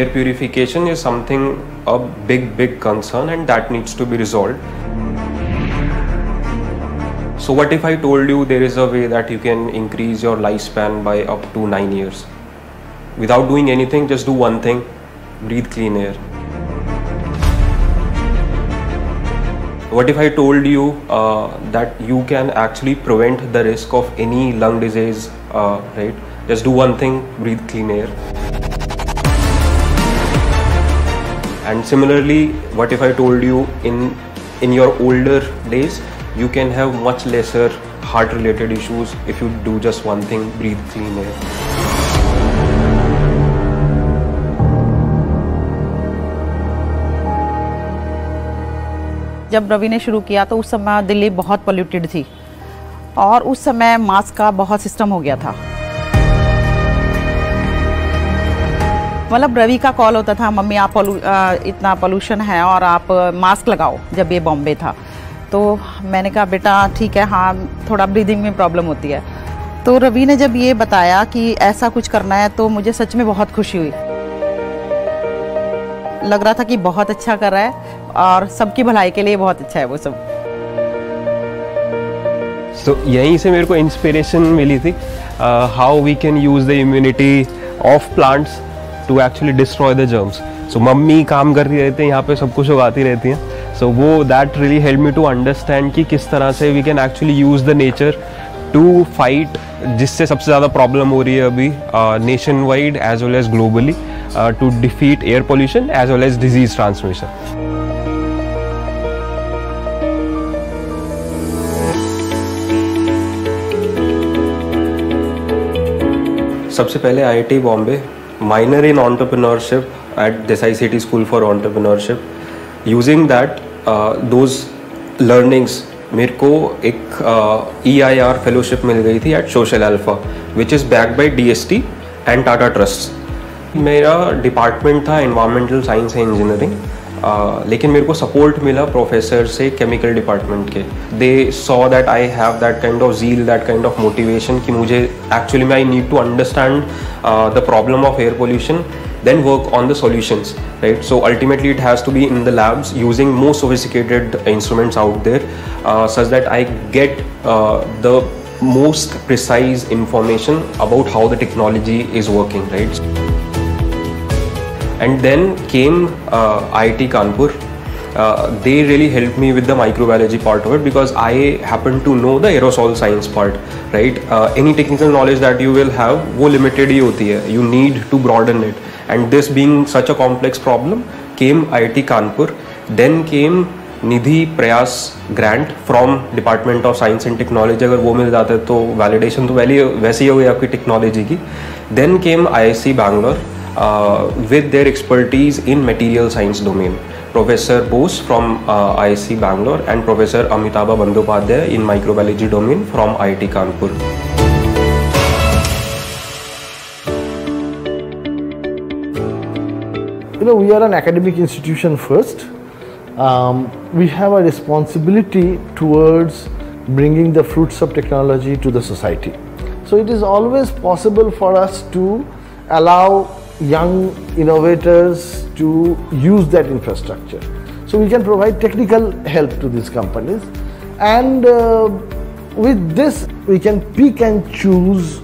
air purification is something a big, big concern and that needs to be resolved. So, what if I told you there is a way that you can increase your lifespan by up to 9 years? Without doing anything, just do one thing breathe clean air. What if I told you uh, that you can actually prevent the risk of any lung disease, uh, right? Just do one thing breathe clean air. And similarly what if I told you in in your older days you can have much lesser heart related issues if you do just one thing breathe clean air जब रवि ने शुरू किया तो उस समय दिल्ली बहुत polluted थी और उस समय मास्क का बहुत सिस्टम हो गया था. मतलब रवि का कॉल होता था, मम्मी, आप पोलू इतना पोल्यूशन है और आप मास्क लगाओ जब ये बॉम्बे था। तो मैंने कहा, बेटा, ठीक है हाँ थोड़ा ब्रीदिंग में प्रॉब्लम होती है। तो रवि ने जब ये बताया कि ऐसा कुछ करना है तो मुझे सच में बहुत खुशी हुई। लग रहा था कि बहुत अच्छा कर रहा है और सबकी भलाई के लिए बहुत अच्छा है वो सब। सो यहीं से मेरे को इंस्पिरेशन मिली थी how we can use the immunity of plants to actually destroy the germs so mummy काम करती रहती हैं, यहाँ पे सब कुछ उगाती रहती हैं। सो वो that really help me to understand कि किस तरह से we can actually use the nature to fight जिससे सबसे ज़्यादा प्रॉब्लम हो रही है अभी nationwide as well as globally to defeat air pollution as well as disease transmission सबसे पहले IIT Bombay minor in entrepreneurship at Desai City School for Entrepreneurship. Using that, uh, those learnings मेरे को एक ई I R fellowship मिल गई थी at social alpha which is back by D S T and Tata trust मेरा department था environmental science and engineering लेकिन मेरे को सपोर्ट मिला प्रोफेसर से केमिकल डिपार्टमेंट के they saw that I have that kind of zeal that kind of motivation कि मुझे एक्चुअली में I need to understand the problem of air pollution then work on the solutions right so ultimately it has to be in the labs using more sophisticated instruments out there uh, such that i get uh, the most precise information about how the technology is working right And then came I T Kanpur they really help me with the microbiology part of it because I happen to know the aerosol science part right any technical knowledge that you will have वो limited ही होती है। You need to broaden it and this being such a complex problem came I T Kanpur then came Nidhi Prayas grant from department of science and technology अगर वो मिल जाता है तो validation तो वैली वैसे ही हो गई आपकी टेक्नोलॉजी की। Then came I I C Bangalore with their expertise in material science domain. Professor Bose from uh, Bangalore and Professor Amitabha Bandyopadhyay in microbiology domain from IIT Kanpur. You know, we are an academic institution first. Um, we have a responsibility towards bringing the fruits of technology to the society. So it is always possible for us to allow young innovators to use that infrastructure. So we can provide technical help to these companies and uh, with this we can pick and choose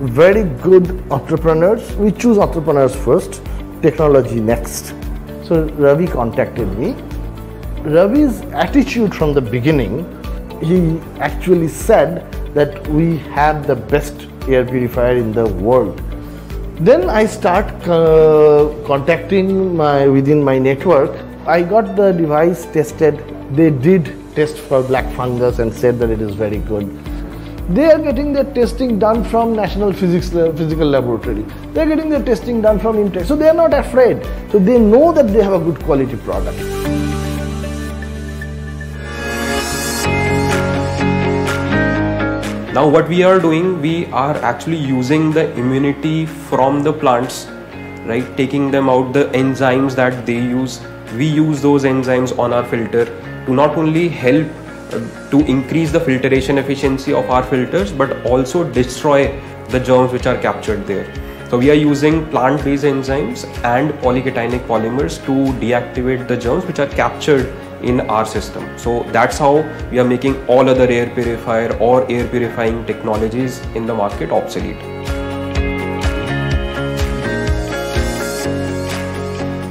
very good entrepreneurs. We choose entrepreneurs first, technology next. So Ravi contacted me. Ravi's attitude from the beginning, he actually said that we have the best air purifier in the world then I start uh, contacting my within my network. I got the device tested. They did test for black fungus and said that it is very good. They are getting their testing done from National Physics Physical Laboratory. They are getting their testing done from IMTECH. So they are not afraid. So they know that they have a good quality product. Now, what we are doing, we are actually using the immunity from the plants, right? Taking them out, the enzymes that they use. We use those enzymes on our filter to not only help uh, to increase the filtration efficiency of our filters, but also destroy the germs which are captured there. So we are using plant-based enzymes and polycationic polymers to deactivate the germs which are captured in our system. So that's how we are making all other air purifier or air purifying technologies in the market obsolete.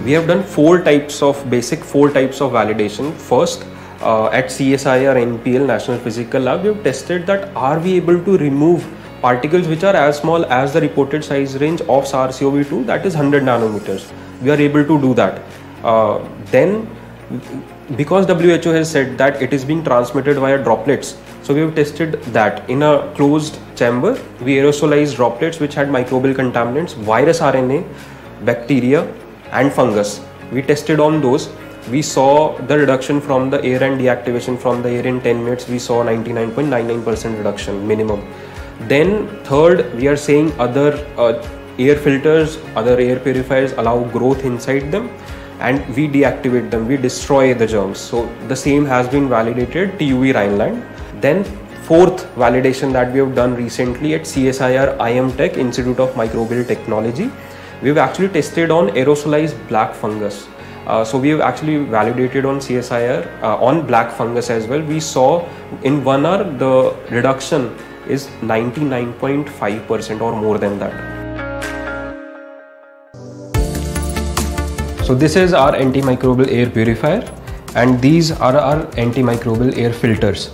We have done four types of basic four types of validation. First, uh, at CSIR NPL National Physical Lab, we have tested that are we able to remove particles which are as small as the reported size range of SARS-CoV-2 that is 100 nanometers. We are able to do that. Uh, then because WHO has said that it is being transmitted via droplets, so we have tested that in a closed chamber. We aerosolized droplets which had microbial contaminants, virus RNA, bacteria, and fungus. We tested on those. We saw the reduction from the air and deactivation from the air in 10 minutes. We saw 99.99% reduction minimum. Then third, we are saying other uh, air filters, other air purifiers allow growth inside them and we deactivate them, we destroy the germs. So the same has been validated TÜV Rheinland. Then fourth validation that we have done recently at CSIR IMTECH Institute of Microbial Technology, we've actually tested on aerosolized black fungus. Uh, so we have actually validated on CSIR uh, on black fungus as well. We saw in one hour the reduction is 99.5% or more than that. So this is our antimicrobial air purifier and these are our antimicrobial air filters.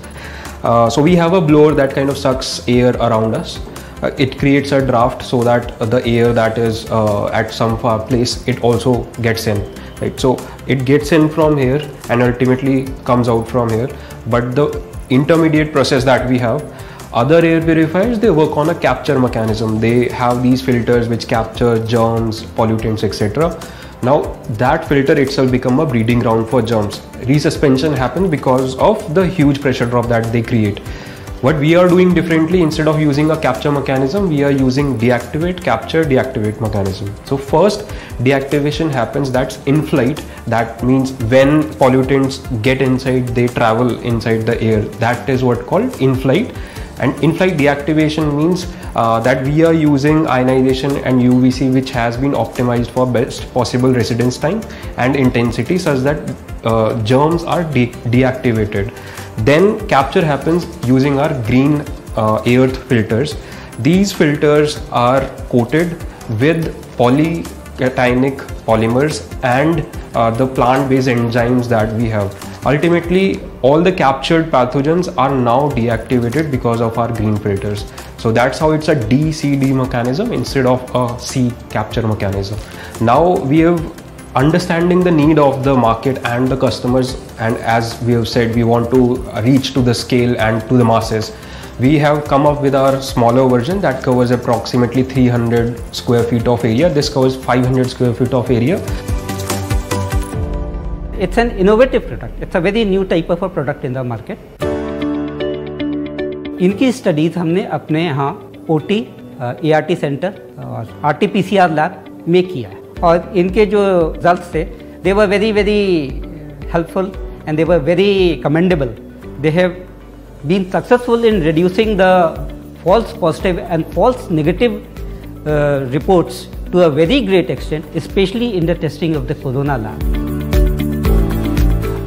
Uh, so we have a blower that kind of sucks air around us. Uh, it creates a draft so that the air that is uh, at some far place it also gets in right so it gets in from here and ultimately comes out from here but the intermediate process that we have other air purifiers they work on a capture mechanism they have these filters which capture germs pollutants etc now that filter itself become a breeding ground for germs. Resuspension happens because of the huge pressure drop that they create. What we are doing differently instead of using a capture mechanism, we are using deactivate, capture, deactivate mechanism. So first deactivation happens that's in flight. That means when pollutants get inside, they travel inside the air. That is what called in flight and in-flight deactivation means uh, that we are using ionization and UVC which has been optimized for best possible residence time and intensity such that uh, germs are de deactivated. Then capture happens using our green uh, earth filters. These filters are coated with polycationic polymers and uh, the plant-based enzymes that we have. Ultimately, all the captured pathogens are now deactivated because of our green filters. So that's how it's a DCD mechanism instead of a C capture mechanism. Now we have understanding the need of the market and the customers and as we have said we want to reach to the scale and to the masses we have come up with our smaller version that covers approximately 300 square feet of area this covers 500 square feet of area it's an innovative product. It's a very new type of a product in the market. इनकी studies हमने अपने यहाँ O T A R T centre और R T P C R lab में किया है और इनके जो रिज़ल्ट थे they were very very helpful and they were very commendable they have been successful in reducing the false positive and false negative uh, reports to a very great extent, especially in the testing of the corona lab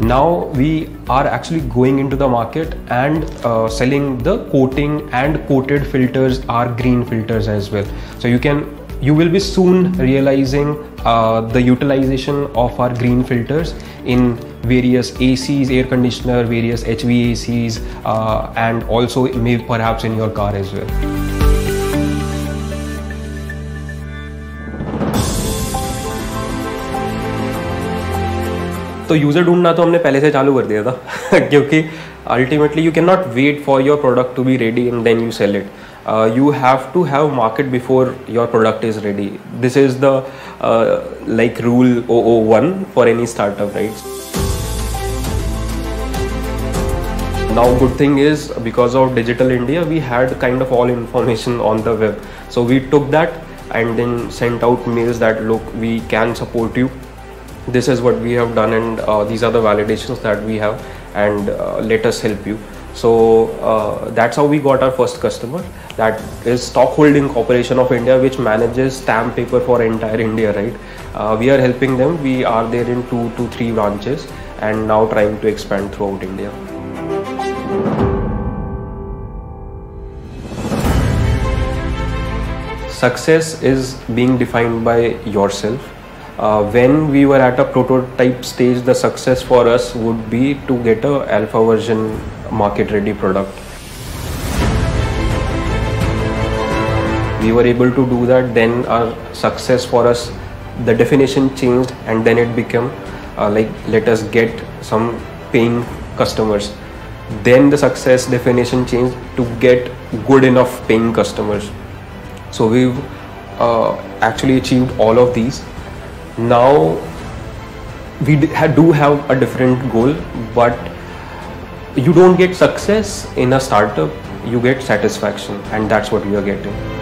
now we are actually going into the market and uh, selling the coating and coated filters are green filters as well so you can you will be soon realizing uh, the utilization of our green filters in various ACs, air conditioner, various HVACs, uh, and also maybe perhaps in your car as well. तो user ढूंढना तो हमने पहले से चालू कर दिया था क्योंकि ultimately you can not wait for your product to be ready and then you sell it you have to have market before your product is ready this is the uh, like rule 001 for any startup right now good thing is because of digital india we had kind of all information on the web so we took that and then sent out mails that look we can support you this is what we have done and uh, these are the validations that we have and uh, let us help you. So uh, that's how we got our first customer. That is stockholding corporation of india which manages stamp paper for entire india right? Uh, we are helping them. We are there in two to three branches and now trying to expand throughout india. Success is being defined by yourself uh, when we were at a prototype stage the success for us would be to get a alpha version market ready product. We were able to do that then our success for us the definition changed and then it became uh, like let us get some paying customers. Then the success definition changed to get good enough paying customers. So we've uh, actually achieved all of these now we do have a different goal but you don't get success in a startup you get satisfaction and that's what we are getting